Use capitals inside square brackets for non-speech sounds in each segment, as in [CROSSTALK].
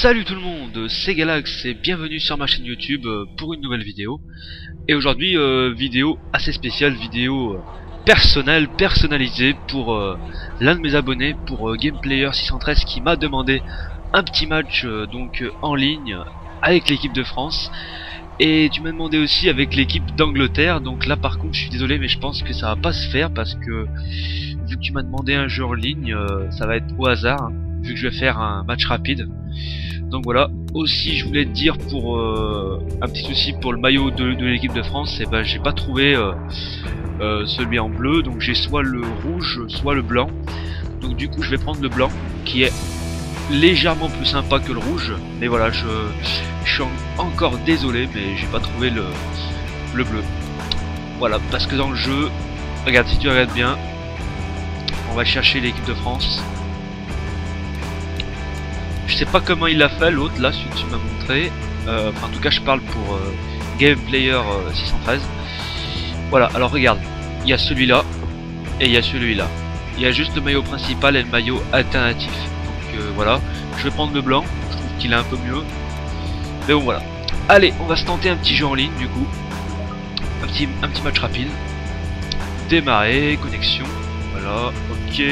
Salut tout le monde, c'est Galax et bienvenue sur ma chaîne YouTube euh, pour une nouvelle vidéo. Et aujourd'hui, euh, vidéo assez spéciale, vidéo euh, personnelle, personnalisée pour l'un de mes abonnés, pour euh, GamePlayer613 qui m'a demandé un petit match donc en ligne avec l'équipe de France. Et tu m'as demandé aussi avec l'équipe d'Angleterre, donc là par contre je suis désolé mais je pense que ça va pas se faire parce que vu que tu m'as demandé un jeu en ligne, ça va être au hasard, hein, vu que je vais faire un match rapide. Donc voilà, aussi je voulais te dire pour euh, un petit souci pour le maillot de, l'équipe de France, et ben j'ai pas trouvé euh, euh, celui en bleu, donc j'ai soit le rouge, soit le blanc. Donc du coup je vais prendre le blanc qui est légèrement plus sympa que le rouge, mais voilà je, suis en- encore désolé mais j'ai pas trouvé le, le bleu. Voilà, parce que dans le jeu, regarde si tu regardes bien, on va chercher l'équipe de France. Je sais pas comment il l'a fait l'autre là, celui que tu m'as montré. Euh, en tout cas, je parle pour euh, Gameplayer euh, 613. Voilà, alors regarde, il y a celui-là et il y a celui-là. Il y a juste le maillot principal et le maillot alternatif. Donc euh, voilà, je vais prendre le blanc, je trouve qu'il est un peu mieux. Mais bon voilà. Allez, on va se tenter un petit jeu en ligne du coup. Un petit, un petit match rapide. Démarrer, connexion. Voilà, ok.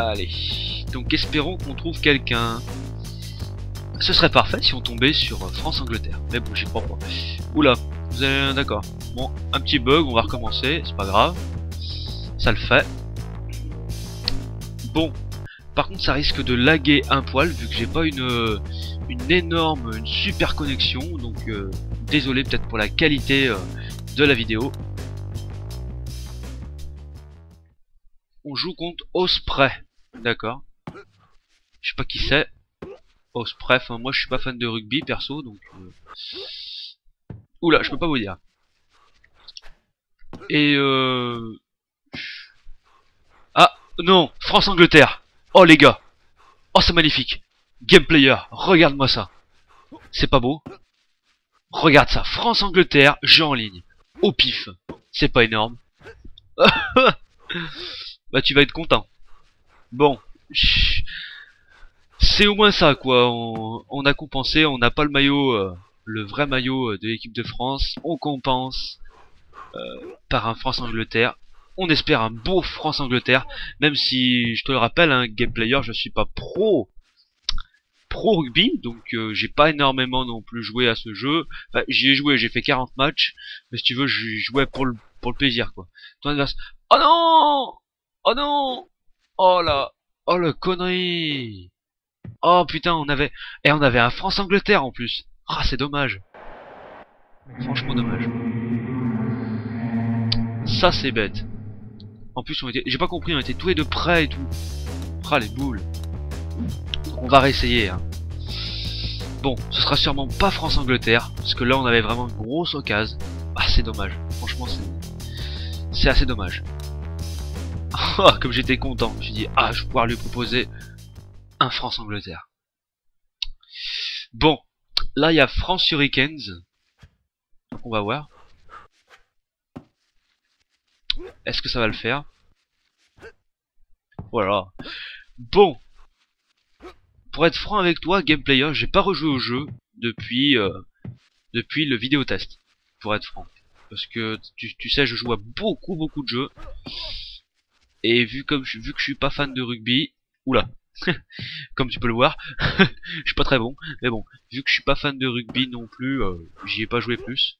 Allez, donc espérons qu'on trouve quelqu'un. Ce serait parfait si on tombait sur euh, France-Angleterre. Mais bon, j'y crois pas. Oula, vous avez d'accord. Bon, un petit bug, on va recommencer, c'est pas grave. Ça le fait. Bon, par contre ça risque de laguer un poil vu que j'ai pas une, euh, énorme, une super connexion. Donc euh, désolé peut-être pour la qualité de la vidéo. On joue contre Osprey. D'accord. Je sais pas qui c'est. Osprey, enfin moi je suis pas fan de rugby perso donc... euh, Oula, je peux pas vous dire. Et euh... Ah, non, France-Angleterre. Oh les gars. Oh c'est magnifique. Gameplayer, regarde-moi ça. C'est pas beau Regarde ça, France-Angleterre, jeu en ligne. Au pif. C'est pas énorme. [LAUGHS] bah tu vas être content. Bon. C'est au moins ça quoi. On, a compensé, on n'a pas le maillot, euh, le vrai maillot euh, de l'équipe de France. On compense euh, par un France-Angleterre. On espère un beau France-Angleterre. Même si, je te le rappelle, un game player, je suis pas pro pro rugby, donc euh, j'ai pas énormément non plus joué à ce jeu. Enfin, j'y ai joué, j'ai fait 40 matchs, mais si tu veux, j'y jouais pour le pour le plaisir quoi. Ton adversaire. Oh non Oh non Oh là Oh le connerie Oh putain, on avait et on avait un France-Angleterre en plus. Ah, c'est dommage. Franchement dommage. Ça c'est bête. En plus, on était j'ai pas compris, on était tous les deux près et tout. Ah les boules. On va réessayer hein. Bon, ce sera sûrement pas France-Angleterre, parce que là on avait vraiment une grosse occasion. Ah c'est dommage, franchement c'est c'est assez dommage. [LAUGHS] Ah, Comme j'étais content, je dit ah je vais pouvoir lui proposer un France-Angleterre. Bon, là il y a France Hurricanes. On va voir. Est-ce que ça va le faire? Voilà. Bon, pour être franc avec toi, gameplayer, j'ai pas rejoué au jeu depuis euh, depuis le vidéo test. Pour être franc, parce que tu, tu sais, je joue à beaucoup beaucoup de jeux et vu comme je, vu que je suis pas fan de rugby, oula, [LAUGHS] comme tu peux le voir, [LAUGHS] je suis pas très bon, mais bon, vu que je suis pas fan de rugby non plus, euh, j'y ai pas joué plus.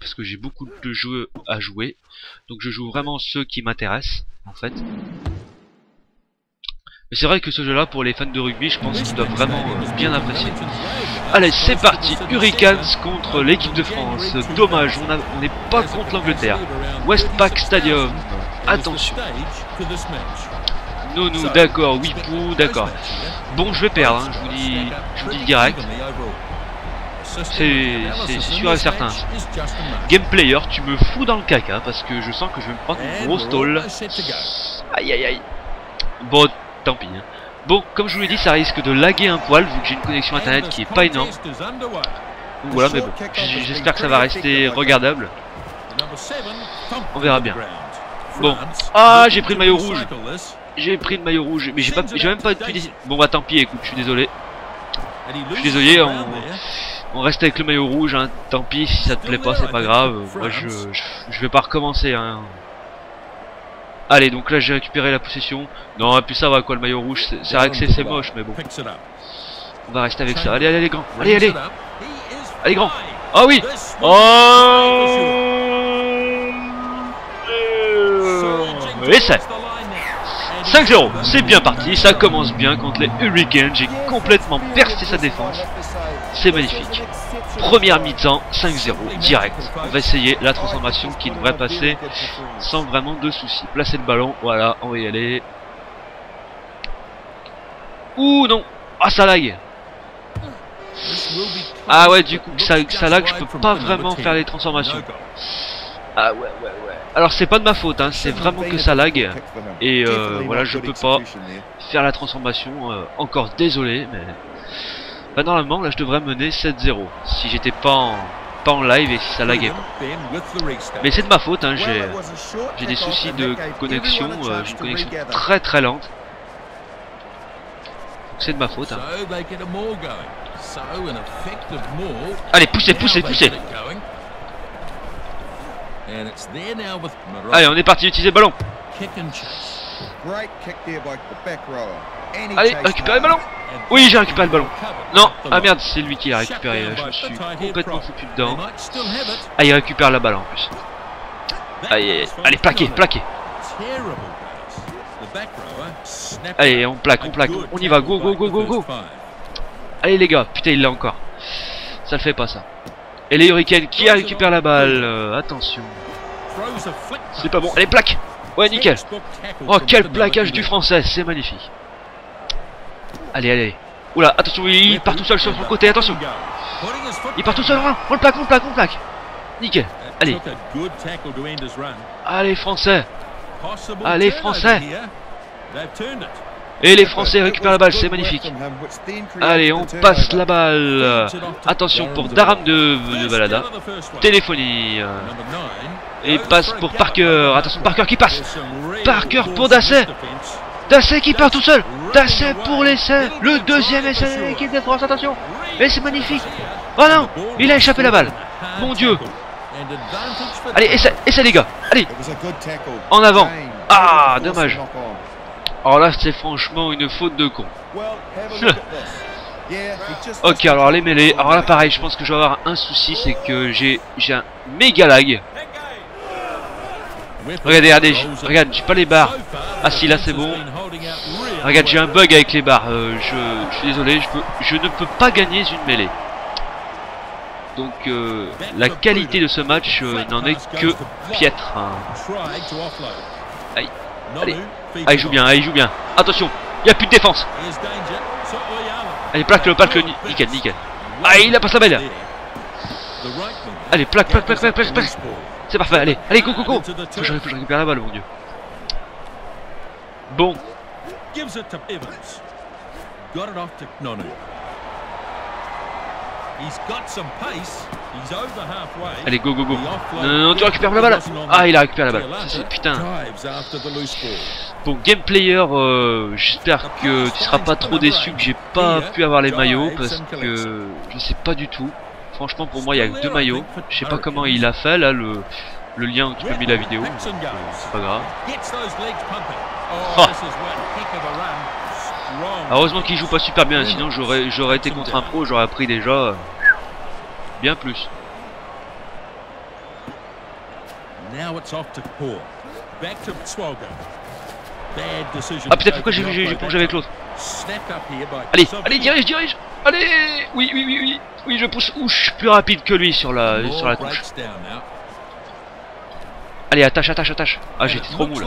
Parce que j'ai beaucoup de jeux à jouer, donc je joue vraiment ceux qui m'intéressent en fait. Mais c'est vrai que ce jeu-là, pour les fans de rugby, je pense qu'ils doivent vraiment euh, bien apprécier. Allez, c'est parti Hurricanes contre l'équipe de France. Dommage, on n'est pas contre l'Angleterre. Westpac Stadium. Attention. Non, nous, d'accord. Whipou, d'accord. Bon, je vais perdre, hein, je vous dis, je vous dis direct. C'est sûr et certain. Gameplayer, tu me fous dans le caca parce que je sens que je vais me prendre une grosse tôle. Aïe aïe aïe. Bon, tant pis. hein. Bon, comme je vous l'ai dit, ça risque de laguer un poil vu que j'ai une connexion internet qui est pas énorme. Donc voilà, mais bon, j'espère que ça va rester regardable. On verra bien. Bon. Ah, j'ai pris le maillot rouge. J'ai pris le maillot rouge, mais j'ai pas, j'ai même pas pu. Bon bah tant pis, écoute, je suis désolé. Je suis désolé, on, on reste avec le maillot rouge, hein. tant pis si ça te plaît pas, c'est pas grave. Moi je, je, je, vais pas recommencer. Hein. Allez, donc là j'ai récupéré la possession. Non, et puis ça va quoi, le maillot rouge, c'est vrai que c'est moche, mais bon. On va rester avec ça. Allez, allez, les grands, allez, allez, allez, grand. Oh oui Oh Et c'est 5-0, c'est bien parti, ça commence bien contre les Hurricanes, j'ai complètement percé sa défense, c'est magnifique. Première mi-temps, 5-0, direct. On va essayer la transformation qui devrait passer sans vraiment de soucis. Placer le ballon, voilà, on va y aller. Ouh non Ah ça lag Ah ouais du coup ça, ça lag, je peux pas vraiment faire les transformations. Ah ouais ouais ouais. Alors c'est pas de ma faute, hein, c'est vraiment que ça lag. Et euh, voilà, je peux pas faire la transformation. Euh, encore désolé, mais... Bah normalement, là je devrais mener 7-0. Si j'étais pas en, pas en live et si ça laguait pas. Mais c'est de ma faute, hein, j'ai des soucis de connexion. Euh, j'ai une connexion très très lente. C'est de ma faute. Hein. Allez, poussez, poussez, poussez Allez, on est parti utiliser le ballon. Allez, récupérez le ballon. Oui, j'ai récupéré le ballon. Non, ah merde, c'est lui qui l'a récupéré. Je me suis complètement foutu dedans. Ah, il récupère la balle en plus. Allez, allez, plaquez, plaquez. Allez, on plaque, on plaque. On y va, go, go, go, go, go. Allez les gars, putain, il l'a encore. Ça le fait pas ça. Et les Hurricanes qui récupère la balle euh, Attention. C'est pas bon. Allez, plaque Ouais, nickel. Oh, quel plaquage du français. C'est magnifique. Allez, allez. Oula, attention, il part tout seul sur son côté. Attention. Il part tout seul. On le plaque, on le plaque, on le plaque. Nickel. Allez. Allez, français. Allez, français. Et les Français récupèrent la balle, c'est magnifique. Allez, on passe la balle. Attention pour Daram de, Balada. Téléphonie. Et passe pour Parker. Attention, Parker qui passe. Parker pour Dasset. Dasset qui part tout seul. Dasset pour l'essai. Le deuxième essai de l'équipe de France. Attention. Et c'est magnifique. Oh non, il a échappé la balle. Mon Dieu. Allez, essai, essai les gars. Allez. En avant. Ah, dommage. Alors là, c'est franchement une faute de con. [LAUGHS] ok, alors les mêlées. Alors là, pareil, je pense que je vais avoir un souci, c'est que j'ai un méga lag. Regardez, regardez, regarde, j'ai pas les barres. Ah si, là c'est bon. Regarde, j'ai un bug avec les barres. Euh, je, suis désolé, je, peux, je ne peux pas gagner une mêlée. Donc euh, la qualité de ce match euh, n'en est que piètre. Hein. Allez. Ah, il joue bien, ah, il joue bien. Attention, il n'y a plus de défense. Allez, plaque le, plaque le, nickel, nickel. Ah, il a pas sa belle. Allez, plaque, plaque, plaque, plaque, plaque, plaque. C'est parfait, allez, allez, go, go, go. Faut que je, récupère la balle, mon dieu. Bon. Allez, go, go, go. Non, non, non, tu récupères la balle. Ah, il a récupéré la balle. Putain. Bon, game player, euh, j'espère que tu seras pas trop déçu que j'ai pas pu avoir les maillots parce que je sais pas du tout. Franchement, pour moi, il y a que deux maillots. Je sais pas comment il a fait là le, le lien qui m'a mis la vidéo. C'est pas grave. Oh. Heureusement qu'il joue pas super bien, sinon j'aurais j'aurais été contre un pro, j'aurais pris déjà euh, bien plus. Ah putain pourquoi j'ai plongé avec l'autre. Allez, allez dirige, dirige. Allez Oui, oui, oui, oui. Oui je pousse, ouh, je suis plus rapide que lui sur la, sur la touche. Allez attache, attache, attache. Ah j'étais trop mou là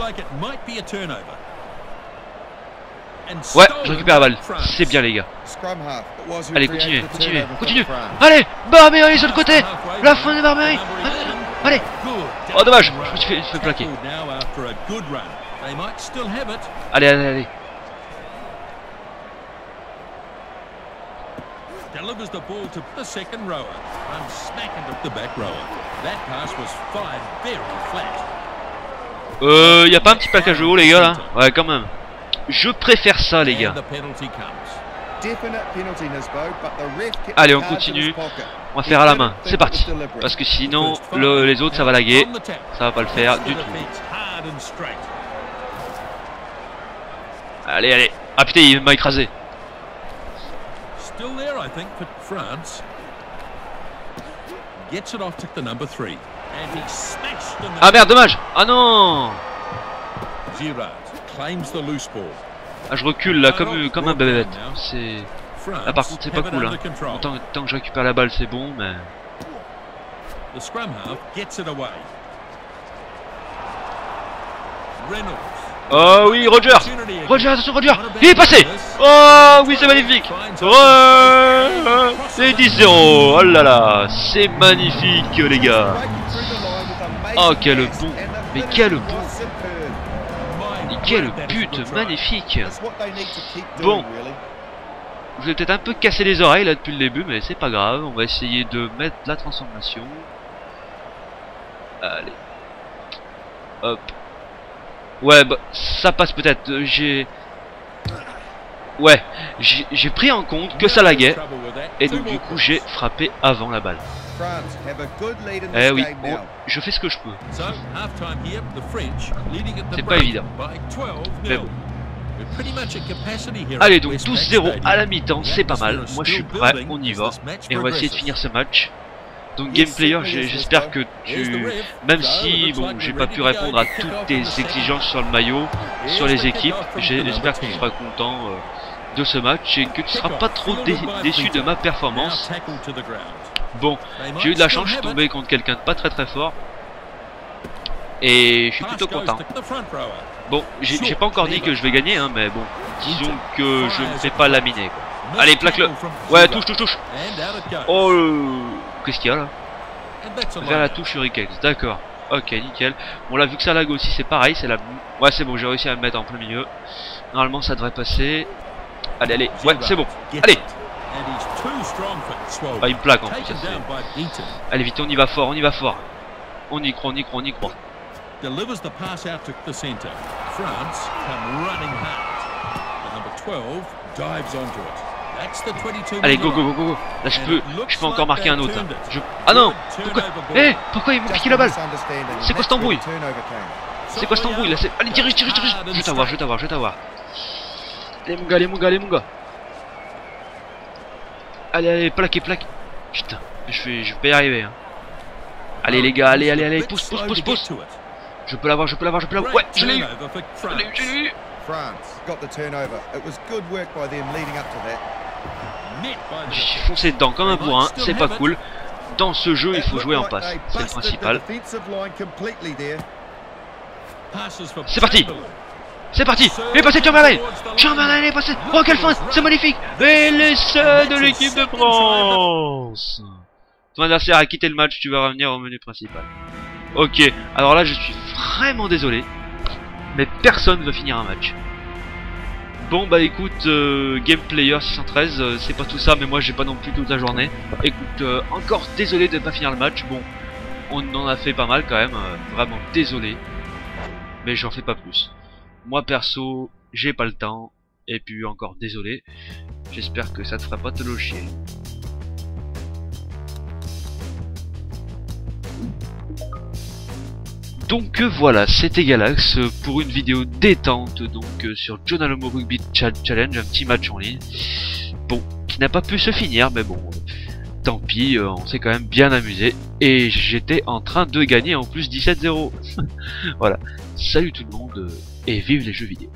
Ouais, je récupère la balle. C'est bien, les gars. Allez, continuez, continuez, continuez. Allez, Barbery sur le côté. La fin de Barbery. Allez. Oh, dommage, je me suis fait, fait plaquer. Allez, allez, allez. delivers the ball to the second rower. I'm smacking the back rower. That pass was fired very flat. Euh, y a pas un petit plaquage de haut les gars là Ouais quand même. Je préfère ça les gars. Allez, on continue. On va faire à la main. C'est parti. Parce que sinon, le- les autres, ça va laguer. Ça va pas le faire du tout. Allez, allez. Ah putain, il m'a écrasé. Still there, I think, for France. Gets it off to the number three. And he smashed in the Ah merde, dommage. Ah non Giroud Ah, je recule là comme, comme un bébête. C'est... Là par contre, c'est pas cool. Hein. Tant, tant que je récupère la balle, c'est bon, mais... The scrum half gets it away. Reynolds. Oh oui, Roger! Roger, attention, Roger! Il est passé! Oh oui, c'est magnifique! Ouais C'est 10-0 Oh là là C'est magnifique, les gars. Oh, quel bon. Mais quel bon quel but magnifique Bon. Je vais peut-être un peu casser les oreilles là depuis le début, mais c'est pas grave. On va essayer de mettre la transformation. Allez. Hop. Ouais, bah, ça passe peut-être. Euh, J'ai... Ouais, j'ai pris en compte que ça laguait. Et donc du coup j'ai frappé avant la balle. Eh oui, je fais ce que je peux. So, half-time here, the French leading at the C'est pas break évident. by 12 Mais 0. bon. We're pretty much at capacity here Allez donc Westpac 12-0 à la mi-temps, c'est pas mal. Moi je suis prêt, on y va. Et on va essayer de finir ce match. Donc game player, j'espère que tu... Même si bon, j'ai pas pu répondre à toutes tes exigences sur le maillot, sur les équipes, j'espère que tu seras content euh, de ce match et que tu seras pas trop dé- déçu de ma performance. Bon, j'ai eu de la chance, je suis tombé contre quelqu'un de pas très très fort. Et je suis plutôt content. Bon, j'ai pas encore dit que je vais gagner, hein, mais bon, disons que je me fais pas laminer. Quoi. Allez, plaque-le. Ouais, touche, touche, touche. Oh, euh, qu'est-ce qu'il y a là Vers la touche Hurricanes, d'accord. Ok, nickel. Bon là, vu que ça lag aussi, c'est pareil, c'est la... Ouais, c'est bon, j'ai réussi à me mettre en plein milieu. Normalement, ça devrait passer. Allez, allez, ouais, c'est bon. Allez Ah, il me plaque en plus, ça. Allez, vite, on y va fort, on y va fort. On y croit, on y croit, on y croit. delivers the pass out to the centre. France come running hard. The number 12 dives onto it. That's the 22 Allez, go, go, go, go, go. Là, je peux, je peux encore marquer un autre. Je... Ah non Pourquoi Eh Pourquoi ils m'ont piqué la balle C'est quoi cette embrouille C'est quoi cette embrouille là Allez, dirige, dirige, dirige Je vais t'avoir, je vais t'avoir, je vais t'avoir. Allez, mon gars, allez, mon gars, allez, mon gars. Allez, allez, plaquez, plaque. Putain, je vais, je vais pas y arriver. Hein. Allez, les gars, allez, allez, allez, pousse, pousse, pousse, pousse. Je peux l'avoir, je peux l'avoir, je peux l'avoir. Ouais, je l'ai eu. Je l'ai eu, je l'ai eu. France got the turnover. It was good work by them leading up to that. J'ai foncé dedans comme un bourrin, c'est pas cool. Dans ce jeu, il faut jouer en passe, c'est le principal. C'est parti. C'est parti Il est passé Chamberlain Chamberlain est passé Oh quelle fin C'est magnifique Et l'essai de l'équipe de France Ton adversaire a quitté le match, tu vas revenir au menu principal. Ok, alors là je suis vraiment désolé, mais personne ne veut finir un match. Bon bah écoute, euh, Game Player 613, euh, c'est pas tout ça, mais moi j'ai pas non plus toute la journée. Écoute, euh, encore désolé de pas finir le match, bon, on en a fait pas mal quand même, euh, vraiment désolé. Mais j'en fais pas plus. Moi perso, j'ai pas le temps, et puis encore désolé. J'espère que ça te fera pas te le chier. Donc voilà, c'était Galax pour une vidéo détente donc euh, sur John Alamo Rugby Cha- Challenge, un petit match en ligne. Bon, qui n'a pas pu se finir, mais bon, tant pis, euh, on s'est quand même bien amusé. Et j'étais en train de gagner en plus 17-0. [LAUGHS] voilà, salut tout le monde et vive les jeux vidéo.